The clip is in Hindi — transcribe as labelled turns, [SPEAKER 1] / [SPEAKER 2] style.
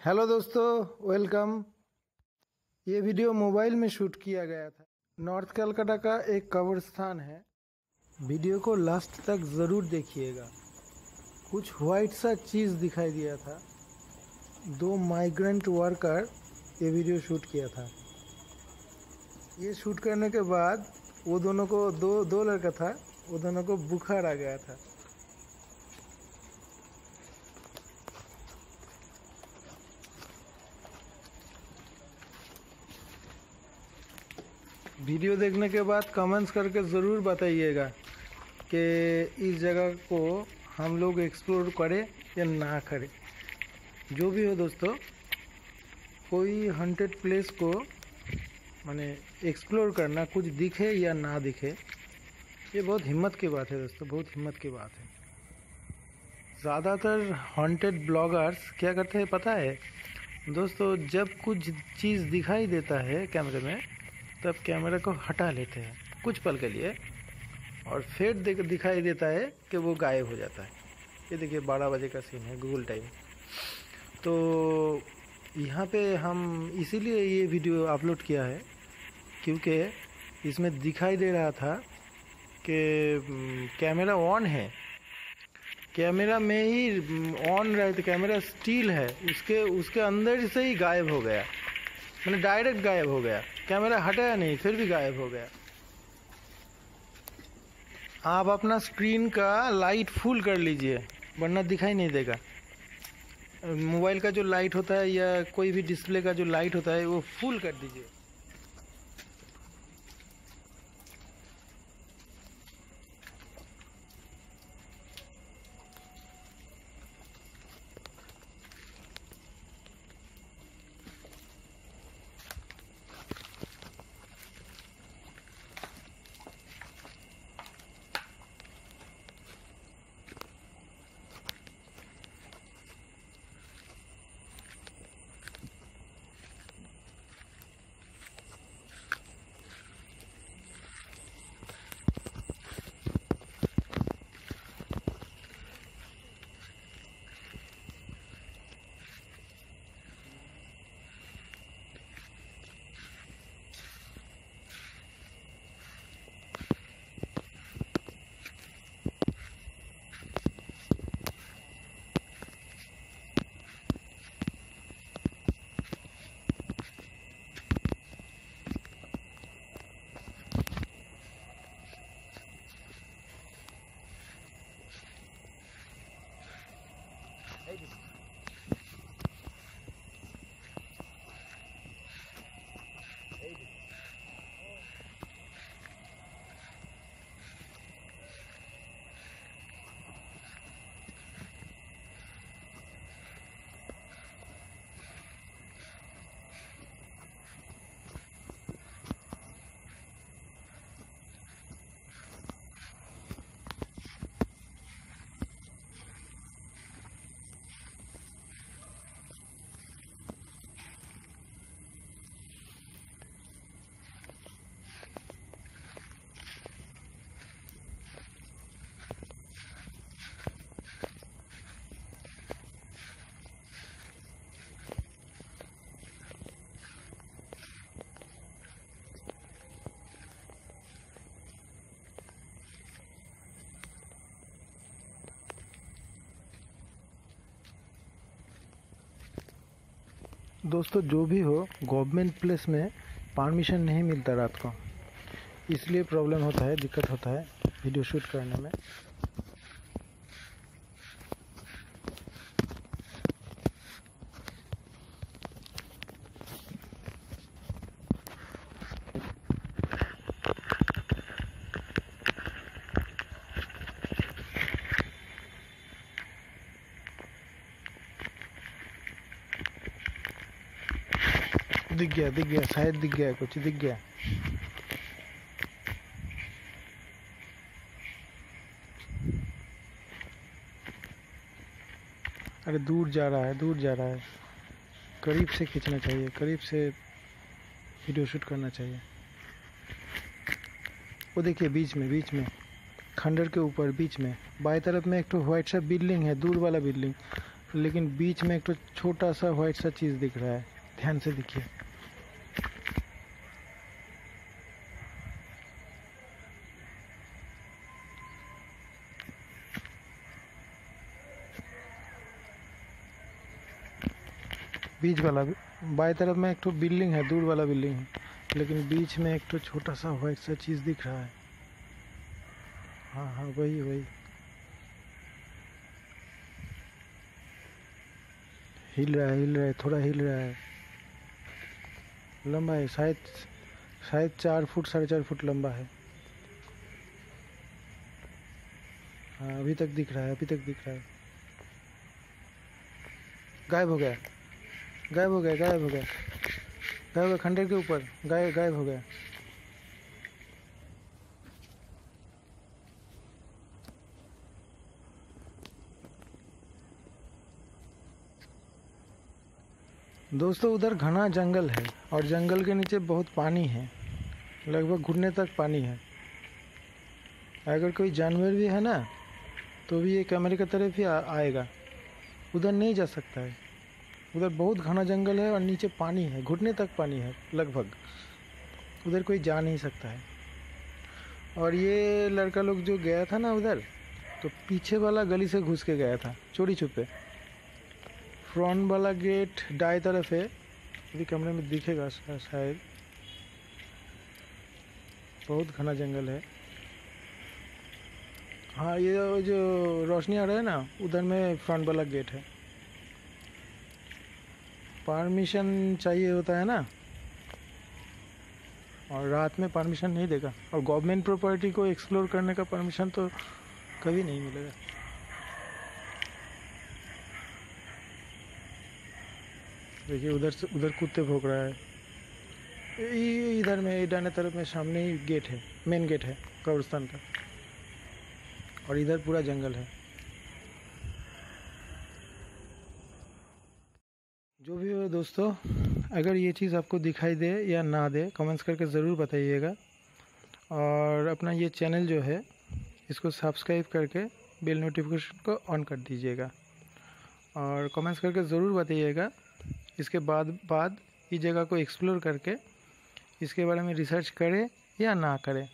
[SPEAKER 1] हेलो दोस्तों वेलकम ये वीडियो मोबाइल में शूट किया गया था। नॉर्थ कलकत्ता का एक कब्रस्तान है। वीडियो को लास्ट तक ज़रूर देखिएगा। कुछ वाइट सा चीज़ दिखाई दिया था। दो माइग्रेंट वर्कर ये वीडियो शूट किया था। ये शूट करने के बाद वो दोनों को, दो दो लड़का था। वो दोनों को बुखार आ गया था। वीडियो देखने के बाद कमेंट्स करके ज़रूर बताइएगा कि इस जगह को हम लोग एक्सप्लोर करें या ना करें। जो भी हो दोस्तों, कोई हंटेड प्लेस को माने एक्सप्लोर करना कुछ दिखे या ना दिखे, ये बहुत हिम्मत की बात है दोस्तों, बहुत हिम्मत की बात है। ज़्यादातर हॉन्टेड ब्लॉगर्स क्या करते हैं पता है? दोस्तों, जब कुछ चीज़ दिखाई देता है कैमरे में तब कैमरा को हटा लेते हैं, कुछ पल के लिए, और फिर देख, दिखाई देता है कि वो गायब हो जाता है। ये देखिए, बारह बजे का सीन है गूगल टाइम तो यहाँ पे हम इसीलिए ये वीडियो अपलोड किया है, क्योंकि इसमें दिखाई दे रहा था कि कैमरा ऑन है। कैमरा में ही ऑन रहे तो कैमरा स्टील है। उसके उसके अंदर से ही गायब हो गया। मैंने डायरेक्ट गायब हो गया। कैमरा हटाया नहीं, फिर भी गायब हो गया। आप अपना स्क्रीन का लाइट फुल कर लीजिए, वरना दिखाई नहीं देगा। मोबाइल का जो लाइट होता है या कोई भी डिस्प्ले का जो लाइट होता है, वो फुल कर दीजिए। दोस्तों, जो भी हो गवर्नमेंट प्लेस में परमिशन नहीं मिलता रात को। इसलिए प्रॉब्लम होता है, दिक्कत होता है वीडियो शूट करने में। दिख गया दिख गया, शायद दिख गया, कुछ दिख गया। अरे दूर जा रहा है, दूर जा रहा है। करीब से खींचना चाहिए, करीब से वीडियो शूट करना चाहिए। वो देखिए, बीच में बीच में। खंडर के ऊपर, बीच में। बाएँ तरफ़ में एक तो व्हाइट सा बिल्डिंग है, दूर वाला बिल्डिंग लेकिन बीच में एक तो छोटा सा व्हाइट सा चीज़ दिख रहा है। ध्यान से देखिए। बीच वाला बाएँ तरफ़ में एक तो बिल्डिंग है, दूर वाला बिल्डिंग है, लेकिन बीच में एक तो छोटा सा व्हाइट सा चीज़ दिख रहा है। हाँ हाँ वही वही। हिल रहा है, हिल रहा है, थोड़ा हिल रहा है। लंबा है शायद शायद चार फुट, साढ़े चार फुट लंबा है। हाँ अभी तक दिख रहा है, अभी तक दिख रहा है। गायब हो गया, गायब हो गया, गायब हो गया। गायब हो गया, खंडर के ऊपर गायब गायब हो गया। दोस्तों, उधर घना जंगल है और जंगल के नीचे बहुत पानी है। लगभग घुटने तक पानी है। अगर कोई जानवर भी है ना तो भी ये कैमरे की तरफ़ ही आएगा। उधर नहीं जा सकता है। उधर बहुत घना जंगल है और नीचे पानी है, घुटने तक पानी है, लगभग। उधर कोई जा नहीं सकता है। और ये लड़का लोग जो गया था ना उधर तो पीछे वाला गली से घुस के गया था, चोरी छुपे। फ्रंट वाला गेट दाएँ तरफ़ है। अभी कमरे में दिखेगा शायद। बहुत घना जंगल है। हाँ ये जो रोशनी आ रहा है ना, उधर में फ्रंट वाला गेट है। परमिशन चाहिए होता है ना? और रात में परमिशन नहीं देगा। और गवर्नमेंट प्रॉपर्टी को एक्सप्लोर करने का परमिशन तो कभी नहीं मिलेगा। देखिए, उधर से, उधर कुत्ते भोग रहा है। इधर में इधर तरफ़ में सामने ही गेट है, मेन गेट है, कब्रस्तान का। और इधर पूरा जंगल है। जो भी हो दोस्तों, अगर ये चीज़ आपको दिखाई दे या ना दे कमेंट्स करके ज़रूर बताइएगा। और अपना ये चैनल जो है, इसको सब्सक्राइब करके बेल नोटिफिकेशन को ऑन कर दीजिएगा। और कमेंट्स करके ज़रूर बताइएगा इसके बाद बाद इस जगह को एक्सप्लोर करके इसके बारे में रिसर्च करें या ना करें।